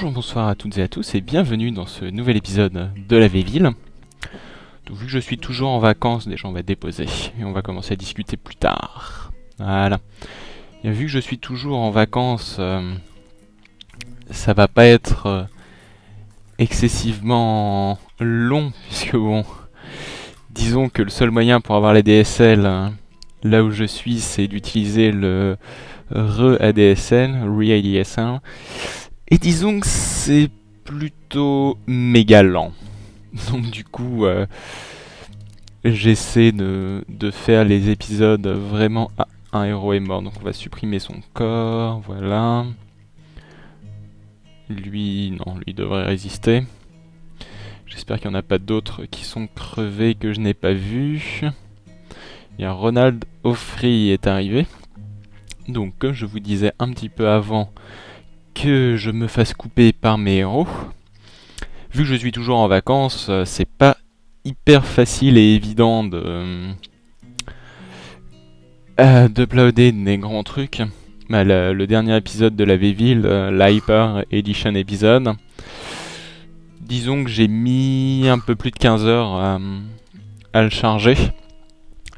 Bonjour, bonsoir à toutes et à tous et bienvenue dans ce nouvel épisode de la Véville. Donc, vu que je suis toujours en vacances, déjà on va déposer et on va commencer à discuter plus tard. Voilà. Vu que je suis toujours en vacances, euh, ça va pas être euh, excessivement long puisque bon, disons que le seul moyen pour avoir la DSL euh, là où je suis, c'est d'utiliser le re-ADSL, re-ADSL. Et disons que c'est plutôt méga lent. Donc du coup, euh, j'essaie de, de, faire les épisodes vraiment à un héros est mort. Donc on va supprimer son corps, voilà. Lui, non, lui devrait résister. J'espère qu'il n'y en a pas d'autres qui sont crevés que je n'ai pas vus. Il y a Ronald Offrey est arrivé. Donc comme je vous disais un petit peu avant, que je me fasse couper par mes héros. Vu que je suis toujours en vacances, euh, c'est pas hyper facile et évident de euh, d'uploader des grands trucs. Bah, le, dernier épisode de la V-Ville, euh, l'Hyper Edition épisode, disons que j'ai mis un peu plus de 15 heures à, le charger.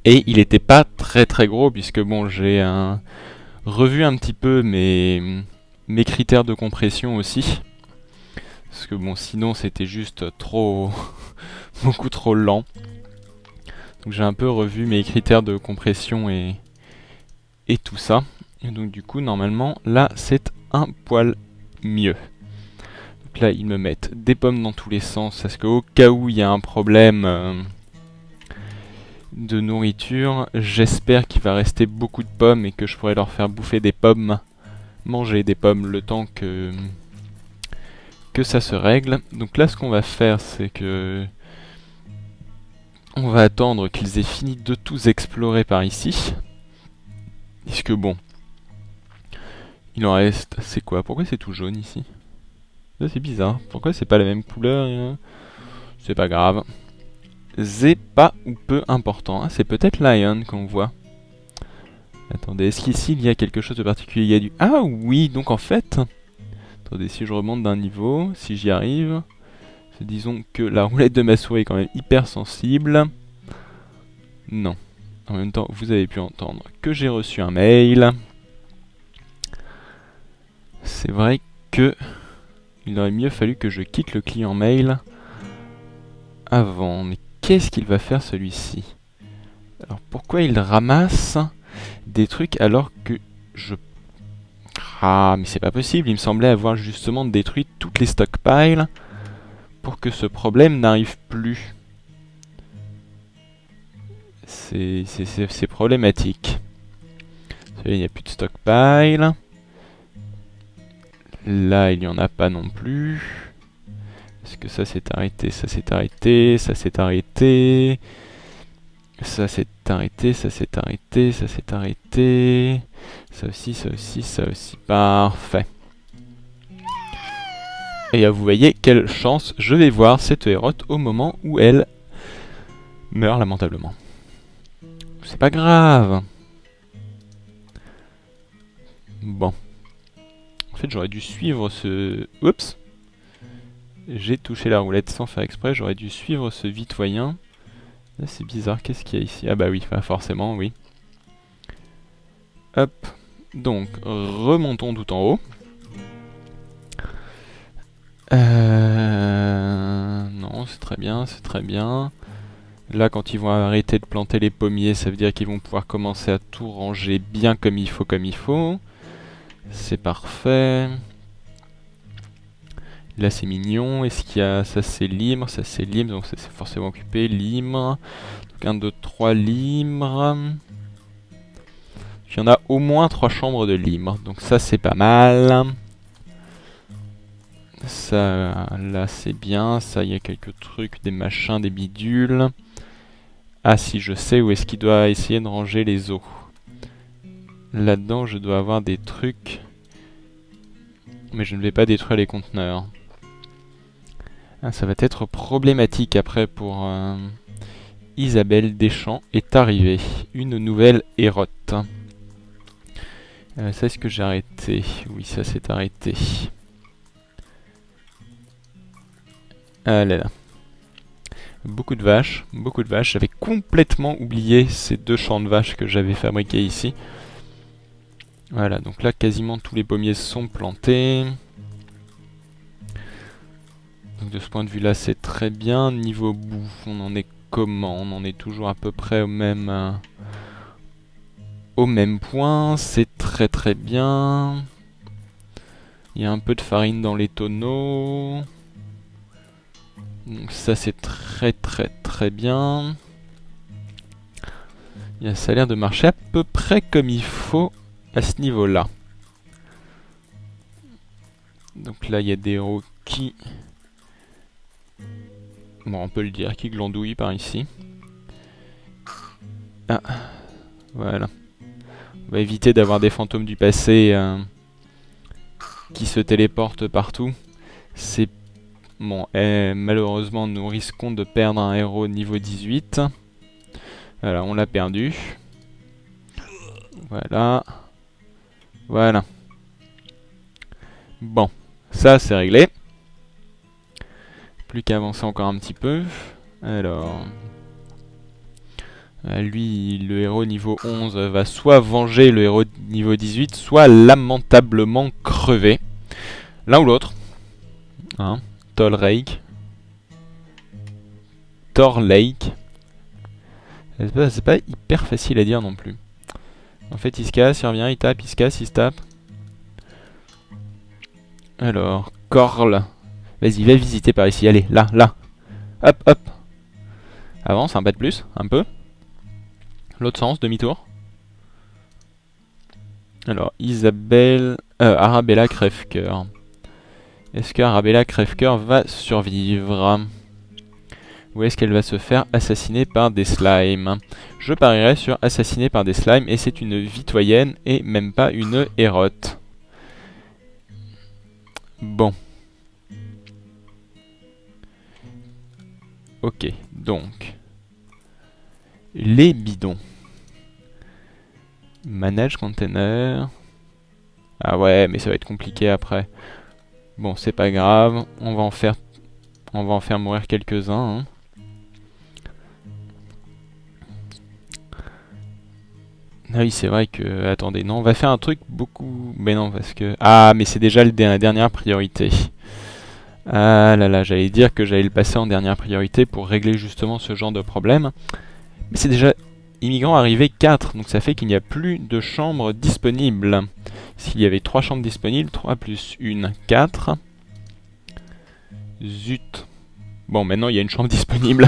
Et il était pas très très gros puisque bon j'ai revu un petit peu mes mes critères de compression aussi. Parce que bon, sinon c'était juste trop... beaucoup trop lent. Donc j'ai un peu revu mes critères de compression et, et tout ça. Et donc du coup, normalement, là, c'est un poil mieux. Donc là, ils me mettent des pommes dans tous les sens. Parce qu'au cas où il y a un problème euh, de nourriture, j'espère qu'il va rester beaucoup de pommes et que je pourrai leur faire bouffer des pommes manger des pommes le temps que que ça se règle. Donc là, ce qu'on va faire, c'est que on va attendre qu'ils aient fini de tous explorer par ici. Puisque bon, il en reste. C'est quoi? Pourquoi c'est tout jaune ici? C'est bizarre. Pourquoi c'est pas la même couleur hein? C'est pas grave. C'est pas ou peu important. Ah, c'est peut-être Lion qu'on voit. Attendez, est-ce qu'ici il y a quelque chose de particulier? Il y a du... Ah oui, donc en fait... Attendez, si je remonte d'un niveau, si j'y arrive... Disons que la roulette de ma souris est quand même hyper sensible. Non. En même temps, vous avez pu entendre que j'ai reçu un mail. C'est vrai que... Il aurait mieux fallu que je quitte le client mail avant. Mais qu'est-ce qu'il va faire celui-ci? Alors pourquoi il ramasse des trucs alors que je... Ah, mais c'est pas possible, il me semblait avoir justement détruit toutes les stockpiles pour que ce problème n'arrive plus. C'est problématique. Il n'y a plus de stockpile. Là, il n'y en a pas non plus. Est-ce que ça s'est arrêté, ça s'est arrêté, ça s'est arrêté? Ça s'est arrêté, ça s'est arrêté, ça s'est arrêté. Ça aussi, ça aussi, ça aussi. Parfait. Et vous voyez quelle chance je vais voir cette hérote au moment où elle meurt lamentablement. C'est pas grave. Bon. En fait, j'aurais dû suivre ce... Oups J'ai touché la roulette sans faire exprès. J'aurais dû suivre ce vitoyen. C'est bizarre, qu'est-ce qu'il y a ici? Ah bah oui, forcément, oui. Hop. Donc, remontons tout en haut. Euh... Non, c'est très bien, c'est très bien. Là, quand ils vont arrêter de planter les pommiers, ça veut dire qu'ils vont pouvoir commencer à tout ranger bien comme il faut, comme il faut. C'est parfait. Là c'est mignon. Est-ce qu'il y a... Ça c'est libre, ça c'est libre, donc ça c'est forcément occupé. Libre. Donc 1, 2, 3 libres. Il y en a au moins 3 chambres de libre. Donc ça c'est pas mal. Ça, là c'est bien. Ça, il y a quelques trucs, des machins, des bidules. Ah si, je sais où est-ce qu'il doit essayer de ranger les os. Là-dedans, je dois avoir des trucs. Mais je ne vais pas détruire les conteneurs. Ah, ça va être problématique après pour euh, Isabelle Deschamps est arrivée. Une nouvelle érote. Euh, ça, est-ce que j'ai arrêté? Oui, ça s'est arrêté. Ah là là. Beaucoup de vaches, beaucoup de vaches. J'avais complètement oublié ces deux champs de vaches que j'avais fabriqués ici. Voilà, donc là quasiment tous les pommiers sont plantés. Donc de ce point de vue là c'est très bien. Niveau bouffe, on en est comment? On en est toujours à peu près au même, euh, au même point. C'est très très bien. Il y a un peu de farine dans les tonneaux. Donc ça c'est très très très bien. Ça a l'air de marcher à peu près comme il faut à ce niveau-là. Donc là, il y a des qui... Bon, on peut le dire, qui glandouillent par ici. Ah, voilà. On va éviter d'avoir des fantômes du passé euh, qui se téléportent partout. C'est... Bon, et malheureusement, nous risquons de perdre un héros niveau 18. Voilà, on l'a perdu. Voilà. Voilà. Bon, ça c'est réglé. Plus qu'à avancer encore un petit peu. Alors... Euh, lui, le héros niveau 11 va soit venger le héros niveau 18, soit lamentablement crever. L'un ou l'autre. Hein Tol Rake. Lake. C'est pas, hyper facile à dire non plus. En fait, il se casse, il revient, il tape, il se casse, il se tape. Alors, Corl. Vas-y, va visiter par ici. Allez, là, là. Hop, hop. Avance, un pas de plus, un peu. L'autre sens, demi-tour. Alors, Isabelle... Euh, Arabella Crève-Cœur. Est-ce que Arabella Crève-Cœur va survivre? Ou est-ce qu'elle va se faire assassiner par des slimes? Je parierais sur assassiner par des slimes et c'est une vitoyenne et même pas une hérote. Bon. Ok, donc. Les bidons. Manage container. Ah ouais, mais ça va être compliqué après. Bon, c'est pas grave. On va en faire, on va en faire mourir quelques-uns. Hein. Ah oui, c'est vrai que... Attendez, non, on va faire un truc beaucoup... Mais non, parce que... Ah, mais c'est déjà la dernière priorité. Ah là là, j'allais dire que j'allais le passer en dernière priorité pour régler justement ce genre de problème. Mais c'est déjà immigrants arrivé 4, donc ça fait qu'il n'y a plus de chambres disponibles. S'il y avait 3 chambres disponibles, 3 plus 1, 4. Zut. Bon, maintenant il y a une chambre disponible.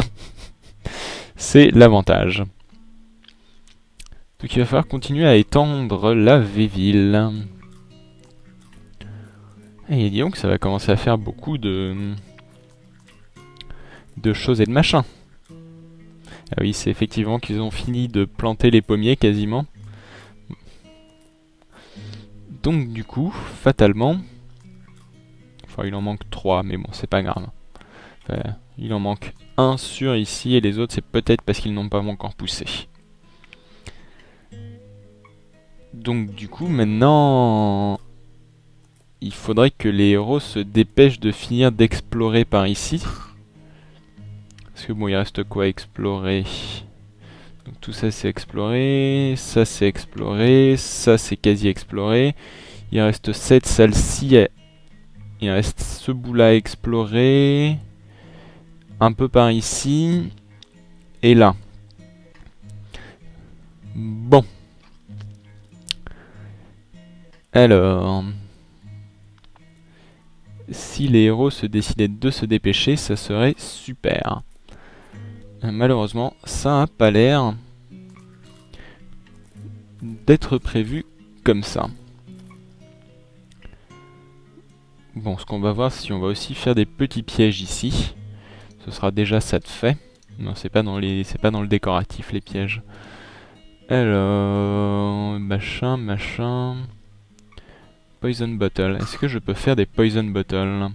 c'est l'avantage. Donc il va falloir continuer à étendre la Véville. Et disons que ça va commencer à faire beaucoup de... de choses et de machins. Ah oui, c'est effectivement qu'ils ont fini de planter les pommiers quasiment. Donc du coup, fatalement... Enfin, il en manque 3, mais bon, c'est pas grave. il en manque un sur ici, et les autres, c'est peut-être parce qu'ils n'ont pas encore poussé. Donc du coup, maintenant... Il faudrait que les héros se dépêchent de finir d'explorer par ici. Parce que bon, il reste quoi explorer? Donc tout ça c'est exploré, ça c'est exploré, ça c'est quasi exploré. Il reste cette salle-ci, il reste ce bout-là à explorer. Un peu par ici. Et là. Bon. Alors... Si les héros se décidaient de se dépêcher, ça serait super. Malheureusement, ça n'a pas l'air d'être prévu comme ça. Bon, ce qu'on va voir, si on va aussi faire des petits pièges ici. Ce sera déjà ça de fait. Non, c'est pas c'est pas dans le décoratif les pièges. Alors, machin, machin. Poison Bottle. Est-ce que je peux faire des Poison Bottles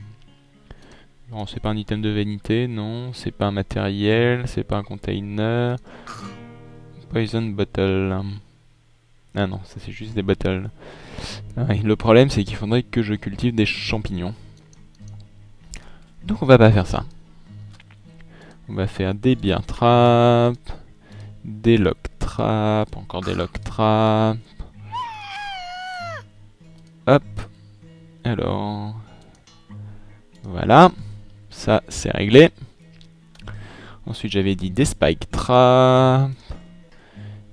Bon, c'est pas un item de vanité, non. C'est pas un matériel, c'est pas un container. Poison Bottle. Ah non, ça c'est juste des bottles. Ah le problème c'est qu'il faudrait que je cultive des champignons. Donc on va pas faire ça. On va faire des traps, des lock encore des lock. Alors. Voilà. Ça, c'est réglé. Ensuite, j'avais dit des spike traps.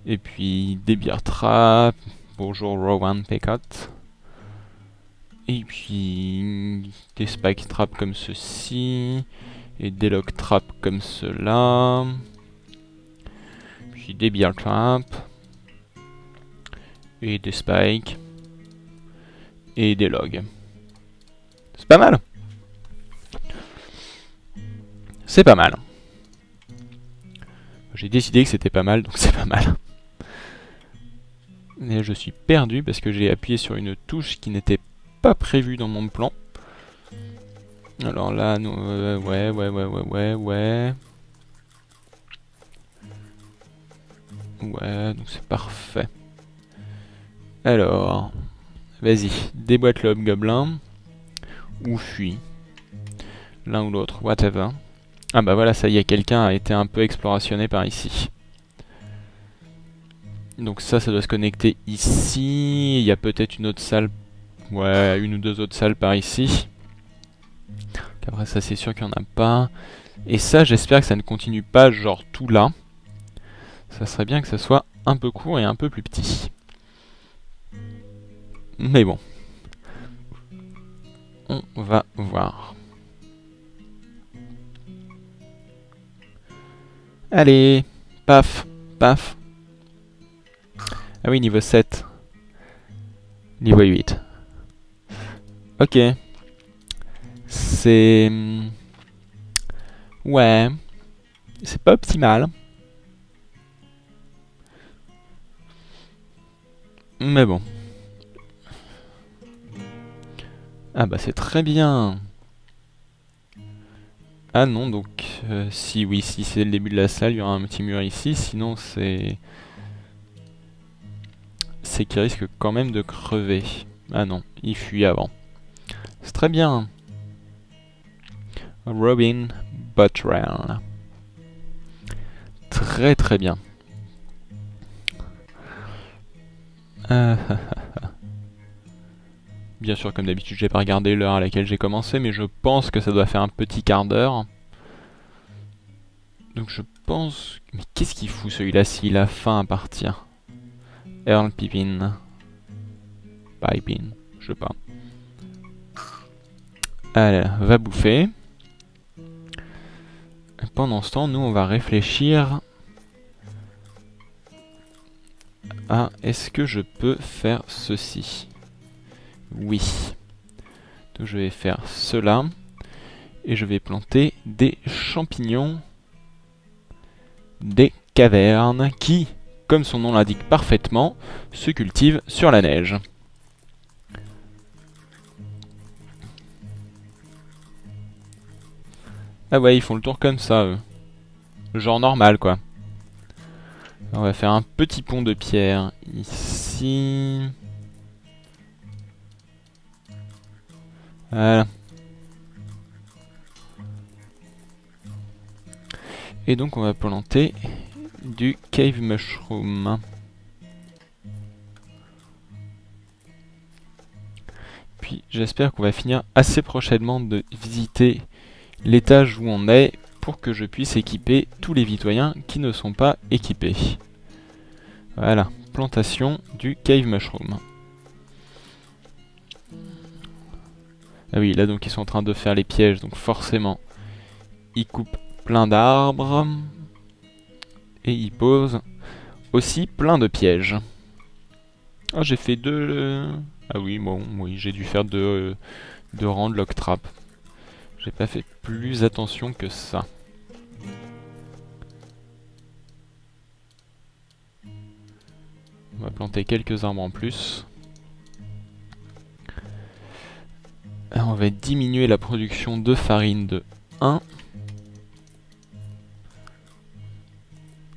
Et puis des beer traps. Bonjour Rowan Pecot. Et puis des spike traps comme ceci. Et des lock traps comme cela. Puis des beer traps. Et des spikes. Et des logs. C'est pas mal. C'est pas mal. J'ai décidé que c'était pas mal, donc c'est pas mal. Mais je suis perdu parce que j'ai appuyé sur une touche qui n'était pas prévue dans mon plan. Alors là, euh, ouais, ouais, ouais, ouais, ouais, ouais. Ouais, donc c'est parfait. Alors, vas-y, déboîte le gobelin. Ou fuis. L'un ou l'autre, whatever. Ah bah voilà, ça y est, quelqu'un a été un peu explorationné par ici. Donc ça, ça doit se connecter ici. Il y a peut-être une autre salle. Ouais, une ou deux autres salles par ici. Après ça, c'est sûr qu'il n'y en a pas. Et ça, j'espère que ça ne continue pas genre tout là. Ça serait bien que ça soit un peu court et un peu plus petit. Mais bon. On va voir. Allez, paf, paf. Ah oui, niveau 7. Niveau 8. Ok. C'est... Hmm, ouais. C'est pas optimal. Mais bon. Ah bah c'est très bien. Ah non, donc euh, si oui, si c'est le début de la salle, il y aura un petit mur ici, sinon c'est... C'est qu'il risque quand même de crever. Ah non, il fuit avant. C'est très bien. Robin Buttrell. Très très bien. Euh, Bien sûr, comme d'habitude, j'ai pas regardé l'heure à laquelle j'ai commencé, mais je pense que ça doit faire un petit quart d'heure. Donc je pense... Mais qu'est-ce qu'il fout celui-là s'il a faim à partir? Earl Pipin. Pipin, je sais pas. Allez, va bouffer. Pendant ce temps, nous, on va réfléchir à est-ce que je peux faire ceci? Oui. Donc je vais faire cela. Et je vais planter des champignons. Des cavernes qui, comme son nom l'indique parfaitement, se cultivent sur la neige. Ah ouais, ils font le tour comme ça, eux. Genre normal, quoi. On va faire un petit pont de pierre ici. Voilà. Et donc on va planter du cave mushroom. Puis j'espère qu'on va finir assez prochainement de visiter l'étage où on est pour que je puisse équiper tous les vitoyens qui ne sont pas équipés. Voilà, plantation du cave mushroom. Ah oui, là donc ils sont en train de faire les pièges, donc forcément ils coupent plein d'arbres et ils posent aussi plein de pièges. Ah j'ai fait deux... Ah oui, bon, oui, j'ai dû faire deux, deux rangs de lock trap. J'ai pas fait plus attention que ça. On va planter quelques arbres en plus. On va diminuer la production de farine de 1.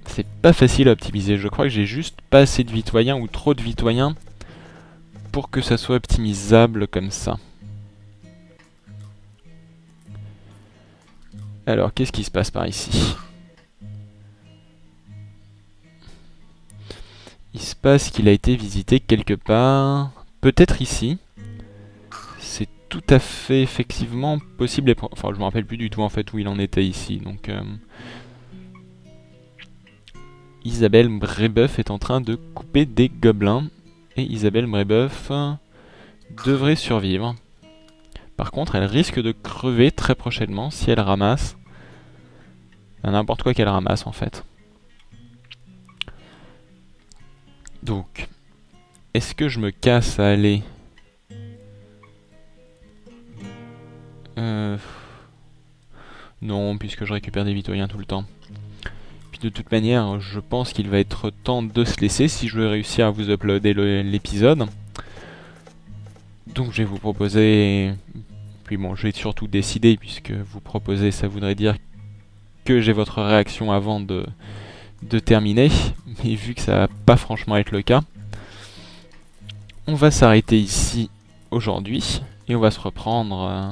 C'est pas facile à optimiser. Je crois que j'ai juste pas assez de vitoyens ou trop de vitoyens pour que ça soit optimisable comme ça. Alors, qu'est-ce qui se passe par ici? Il se passe qu'il a été visité quelque part, peut-être ici. Tout à fait effectivement possible. Enfin, je me rappelle plus du tout en fait où il en était ici. Donc, euh, Isabelle Brébeuf est en train de couper des gobelins. Et Isabelle Brébeuf devrait survivre. Par contre, elle risque de crever très prochainement si elle ramasse. N'importe quoi qu'elle ramasse en fait. Donc, est-ce que je me casse à aller euh... Non, puisque je récupère des vitoriens tout le temps. Puis de toute manière, je pense qu'il va être temps de se laisser si je veux réussir à vous uploader l'épisode. Donc je vais vous proposer... Puis bon, je vais surtout décider, puisque vous proposez, ça voudrait dire que j'ai votre réaction avant de, de terminer, mais vu que ça va pas franchement être le cas, on va s'arrêter ici aujourd'hui, et on va se reprendre euh,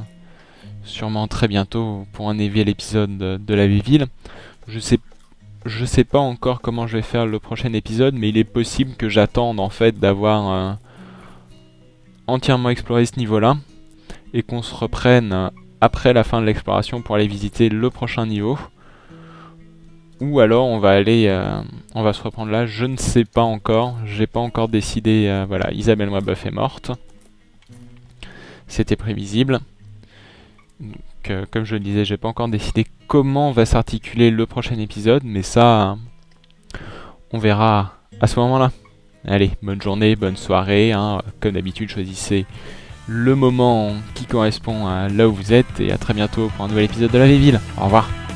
sûrement très bientôt pour un nouvel épisode de, la Ville. Je sais je sais pas encore comment je vais faire le prochain épisode, mais il est possible que j'attende en fait d'avoir euh, entièrement exploré ce niveau-là, et qu'on se reprenne après la fin de l'exploration pour aller visiter le prochain niveau. Ou alors on va aller, euh, on va se reprendre là, je ne sais pas encore, j'ai pas encore décidé, euh, voilà, Isabelle Mabeuf est morte. C'était prévisible. Donc, comme je le disais, j'ai pas encore décidé comment va s'articuler le prochain épisode, mais ça, on verra à ce moment-là. Allez, bonne journée, bonne soirée, hein. comme d'habitude, choisissez le moment qui correspond à là où vous êtes, et à très bientôt pour un nouvel épisode de la Ville. Au revoir.